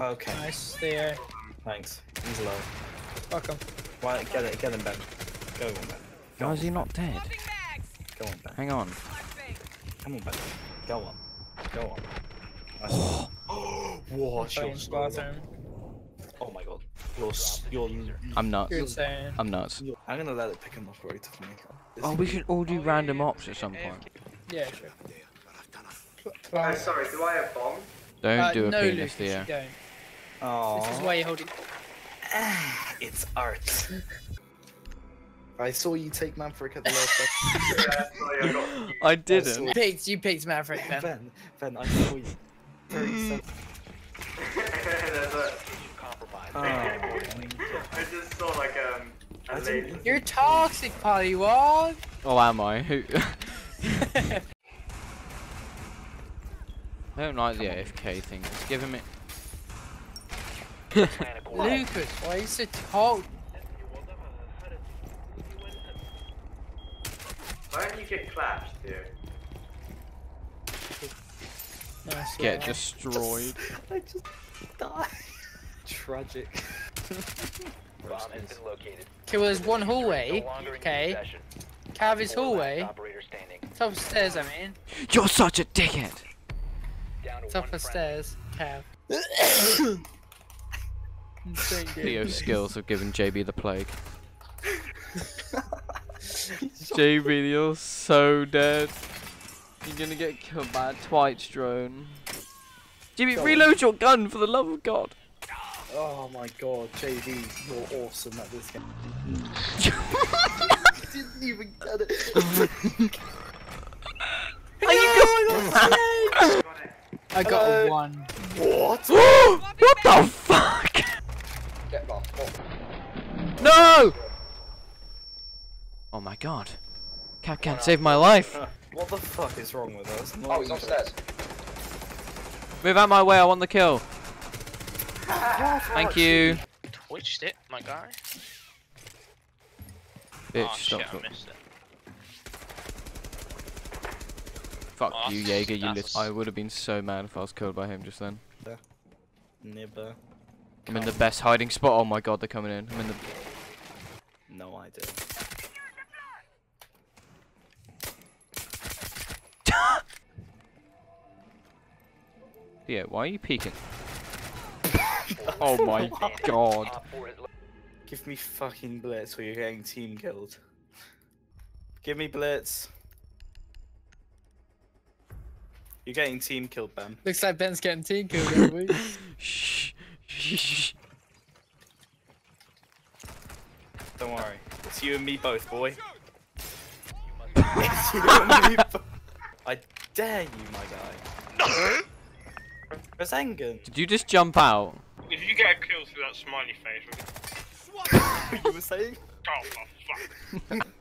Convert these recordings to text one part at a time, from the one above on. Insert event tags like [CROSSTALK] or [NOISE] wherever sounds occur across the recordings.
Okay, Nice, Theo. thanks. He's low. Welcome. Why, get it, get him, Ben. Go on, Ben. Go Why on, is he not dead? Go on, Ben. Hang on. Come on, Ben. Go on. Go on. Nice one. [GASPS] [GASPS] what? You're Phone's so low. bathroom. Oh my god. You're, you're, I'm nuts. You're insane. I'm nuts. you're- I'm gonna let it pick him an operator for me. This Oh, we should all do random ops at some point. Yeah, sure. Pl- Oh, sorry, do I have bomb? Don't uh, do a no, penis, Lucas, Theo. You This is why you're holding. [SIGHS] It's art. I saw you take Manfred at the last [LAUGHS] Yeah, I. I didn't. You picked, you picked Maverick Ben. Ben, Ben, I saw you. Very sen- There's a, oh, [LAUGHS] I just saw like um, a I lady. You're toxic, Polywog. Oh, am I? Who? [LAUGHS] I don't like the AFK thing. Just give him it. Lucas, why are you so tall? Why don't you get clapped, dude? Nice Get one. destroyed. [LAUGHS] I just died. Tragic. Bomb has. Okay, well, there's one hallway. longer Okay. possession. Cavi's hallway. Operator. Top of stairs, I mean. You're such a dickhead. Down to Top of stairs. Cav. [COUGHS] [COUGHS] [COUGHS] Insane [LAUGHS] game. Theo's skills have given JB the plague. [LAUGHS] JB, you're so dead. You're gonna get killed by a Twitch drone. JB, Go reload your gun for the love of God. Oh my god, JB, you're awesome at this game. [LAUGHS] didn't even get it. Are you going I got Hello. a one. what? [GASPS] what god. Cat can't save my life. [LAUGHS] What the fuck is wrong with us? Not Oh, he's upstairs. Move out my way, I want the kill. Thank you. Twitched it, my guy. Bitch, oh stop. shit, missed it. Fuck Oh, you, Jaeger, you lit- I would have been so mad if I was killed by him just then. Nibber. I'm in the best hiding spot. Oh my god, they're coming in. I'm in the. No idea. Yeah, why are you peeking? [LAUGHS] oh my god. Op four has lo- Give me fucking blitz or you're getting team killed. Give me blitz. You're getting team killed, Ben. Looks like Ben's getting team killed every week. Shh. [LAUGHS] Shh. Don't worry. It's you and me both, boy. [LAUGHS] it's you and me both. I dare you, my guy. Rasengan. Did you just jump out? If you get a kill through that smiley face, What [LAUGHS] you were saying? oh for fuck. [LAUGHS]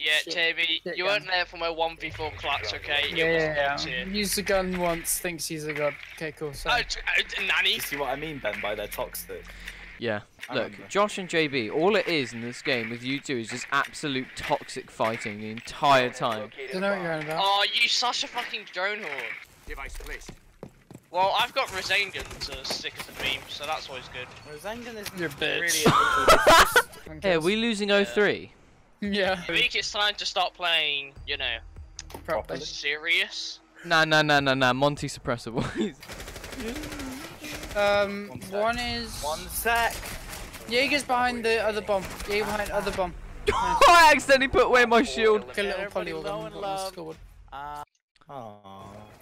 Yeah, JB, Shit you gun. weren't there for my 1v4 clutch, okay? Yeah, it was yeah, yeah. top tier. Used the gun once, thinks he's a god. Okay, cool. So. Oh, uh, nanny. You see what I mean, Ben, by their toxic? Yeah. I Look, remember. Josh and JB, all it is in this game with you two is just absolute toxic fighting the entire time. located Don't know what you're on about. Oh, you such a fucking drone whore. Well, I've got Rasengan to stick as a meme, so that's always good. Rasengan is You're a bitch. really a good- it's just- [LAUGHS] Hey, are we losing 03? Yeah. I think it's time to start playing, you know, Properly. serious. Nah, nah, nah, nah, nah. Monty suppressor [LAUGHS] boys. Um, One sec. one is. One sec. Jaeger's behind the other bomb. Jaeger behind other bomb. [LAUGHS] I accidentally put away my shield. Like a little polywog on on the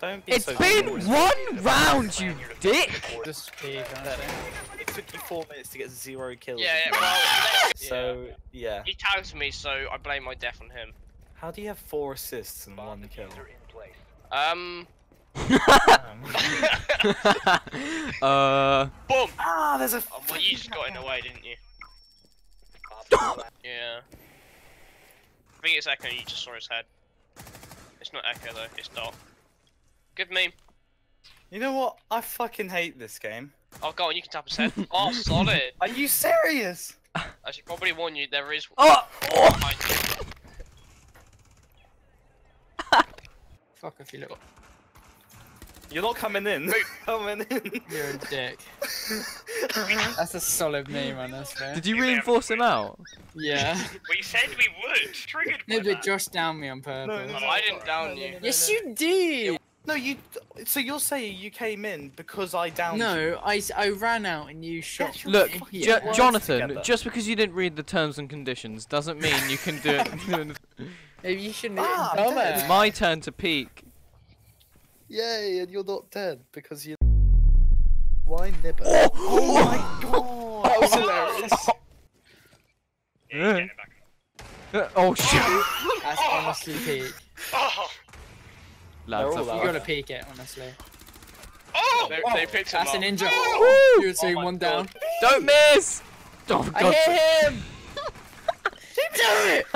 don't be It's so been rude. one round, you dick! Just it. It took you four minutes to get zero kills. Yeah, yeah, [LAUGHS] well, So yeah. he tags me, so I blame my death on him. How do you have four assists and Bomb one kill? diffuser in place. Um, [LAUGHS] uh, boom! ah, there's a. Oh, well, you just got in the way, didn't you? Op four last- [LAUGHS] Yeah. I think it's Echo, you just saw his head. It's not Echo though, it's Dot. Good meme. You know what? I fucking hate this game. Oh, go on, you can tap his head. Oh, solid. [LAUGHS] Are you serious? I should probably warn you, there is oh, oh. Fuck if you little. You're not coming in. [LAUGHS] coming in. You're a dick. [LAUGHS] That's a solid meme, honestly. Did you reinforce him out? Yeah. [LAUGHS] We said we would. Triggered by No, but that. Josh downed me on purpose. No, no, Oh, I didn't down you. Yes, you did. No, you. So you're saying you came in because I downed you? No, I ran out and you shot. Get your Look, fucking Jo- Jonathan, together. just because you didn't read the terms and conditions doesn't mean you can do it. Maybe you shouldn't Ah, have I'm done dead. it. My turn to peek. Yay, and you're not dead because you. Why nibber? Oh, my god! That was hilarious. Yeah, you're getting it back. Uh, Oh shit! That's honestly peak. Oh! Lads, They're all I You gotta peek it, honestly. Oh! They, they picked him That's up. an injury. Woo! You would say my one God. down. Don't miss! Oh I god. hit him! Damn it!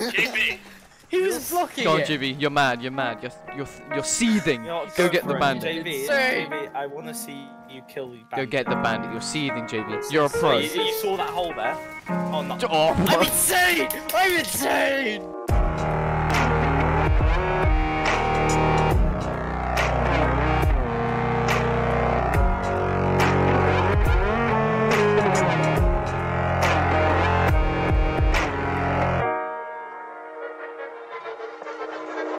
JB! [LAUGHS] He was blocking Go on, it. Jibby. You're mad. You're mad. You're you're you're seething. You know what, Go get the it. bandit. JB, JB, I want to see you kill the bandit. Go get the bandit. You're seething, JB. You're a So pro. you, you saw that hole there? Oh no. Oh, I'm insane! I'm insane!